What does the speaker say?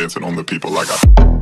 dancing on the people like I.